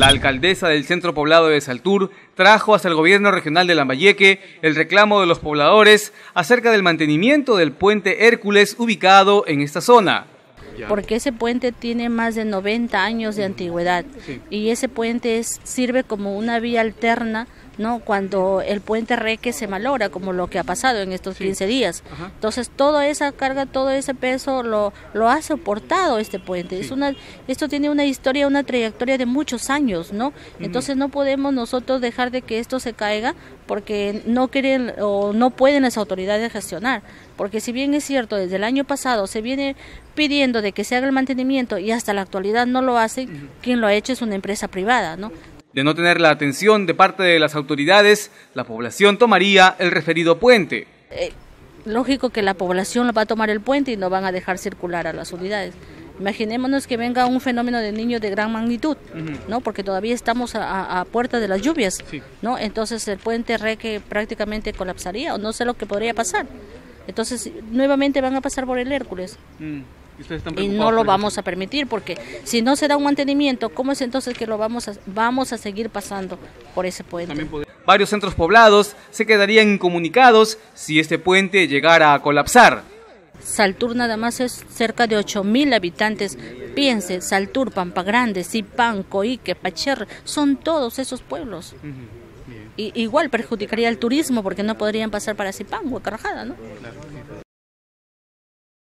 La alcaldesa del centro poblado de Saltur trajo hasta el gobierno regional de Lambayeque el reclamo de los pobladores acerca del mantenimiento del puente Hércules ubicado en esta zona. Porque ese puente tiene más de 90 años de antigüedad y ese puente sirve como una vía alterna ¿no? Cuando el puente Reque se malogra, como lo que ha pasado en estos 15 días. Entonces, toda esa carga, todo ese peso lo, lo ha soportado este puente. Es una, esto tiene una historia, una trayectoria de muchos años, ¿no? Entonces, no podemos nosotros dejar de que esto se caiga porque no quieren o no pueden las autoridades gestionar. Porque si bien es cierto, desde el año pasado se viene pidiendo de que se haga el mantenimiento y hasta la actualidad no lo hacen, quien lo ha hecho es una empresa privada, ¿no? De no tener la atención de parte de las autoridades, la población tomaría el referido puente. Eh, lógico que la población va a tomar el puente y no van a dejar circular a las unidades. Imaginémonos que venga un fenómeno de niños de gran magnitud, ¿no? Porque todavía estamos a, puerta de las lluvias, ¿no? Entonces el puente Reque prácticamente colapsaría o no sé lo que podría pasar. Entonces nuevamente van a pasar por el Hércules. Mm. Y no lo vamos a permitir porque si no se da un mantenimiento, ¿cómo es entonces que lo vamos a, vamos a seguir pasando por ese puente? Varios centros poblados se quedarían incomunicados si este puente llegara a colapsar. Saltur nada más es cerca de 8.000 habitantes. Piense, Saltur, Pampa Grande, Zipán, Coique, Pacher, son todos esos pueblos. y, igual perjudicaría el turismo porque no podrían pasar para Zipán o Carajada, ¿no?